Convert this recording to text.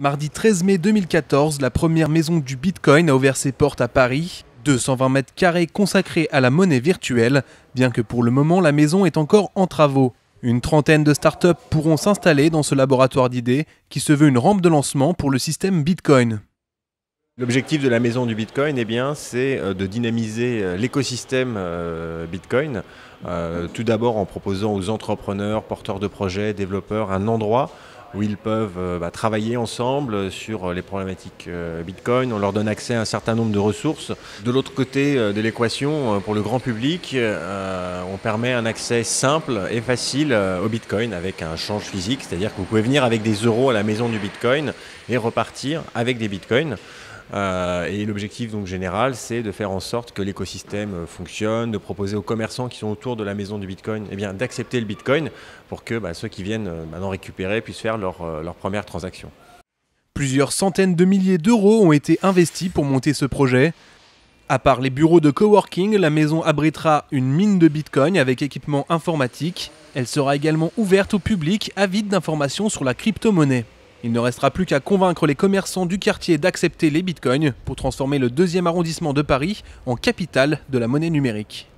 Mardi 13 mai 2014, la première maison du Bitcoin a ouvert ses portes à Paris. 220 mètres carrés consacrés à la monnaie virtuelle, bien que pour le moment la maison est encore en travaux. Une trentaine de startups pourront s'installer dans ce laboratoire d'idées qui se veut une rampe de lancement pour le système Bitcoin. L'objectif de la maison du Bitcoin, eh bien, c'est euh, de dynamiser euh, l'écosystème euh, Bitcoin. tout d'abord en proposant aux entrepreneurs, porteurs de projets, développeurs un endroit où ils peuvent euh, bah, travailler ensemble sur les problématiques euh, Bitcoin. On leur donne accès à un certain nombre de ressources. De l'autre côté euh, de l'équation, pour le grand public, on permet un accès simple et facile au Bitcoin avec un change physique, c'est-à-dire que vous pouvez venir avec des euros à la maison du Bitcoin et repartir avec des Bitcoins. Euh, et l'objectif général, c'est de faire en sorte que l'écosystème euh, fonctionne, de proposer aux commerçants qui sont autour de la maison du Bitcoin, eh d'accepter le Bitcoin pour que bah, ceux qui viennent euh, maintenant récupérer puissent faire leur, leur première transaction. Plusieurs centaines de milliers d'euros ont été investis pour monter ce projet. À part les bureaux de coworking, la maison abritera une mine de Bitcoin avec équipement informatique. Elle sera également ouverte au public avide d'informations sur la crypto-monnaie. Il ne restera plus qu'à convaincre les commerçants du quartier d'accepter les bitcoins pour transformer le deuxième arrondissement de Paris en capitale de la monnaie numérique.